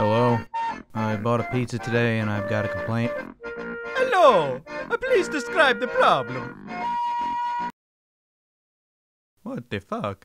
Hello. I bought a pizza today and I've got a complaint. Hello. Uh, please describe the problem. What the fuck?